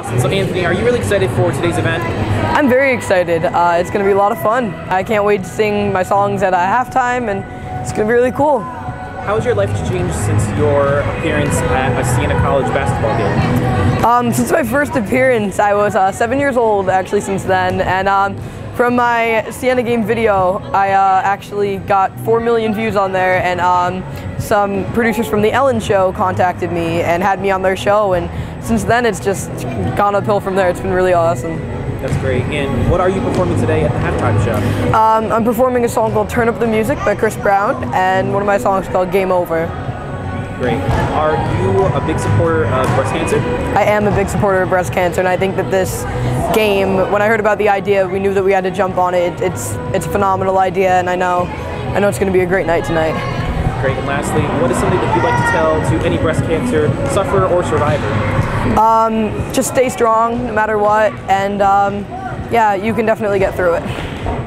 Awesome. So Anthony, are you really excited for today's event? I'm very excited. Uh, it's going to be a lot of fun. I can't wait to sing my songs at a halftime, and it's going to be really cool. How has your life changed since your appearance at a Siena College basketball game? Um, since my first appearance, I was uh, seven years old actually since then, and um, from my Siena game video, I uh, actually got four million views on there, and um, some producers from the Ellen Show contacted me and had me on their show, and since then it's just gone uphill from there. It's been really awesome. That's great. And what are you performing today at the halftime show? Um, I'm performing a song called "Turn Up the Music" by Chris Brown, and one of my songs called "Game Over." Great. Are you a big supporter of breast cancer? I am a big supporter of breast cancer, and I think that this game, when I heard about the idea, we knew that we had to jump on it. It's it's a phenomenal idea, and I know I know it's going to be a great night tonight. Great. And lastly, what is something that you'd like to tell to any breast cancer sufferer or survivor? Um, just stay strong no matter what, and um, yeah, you can definitely get through it.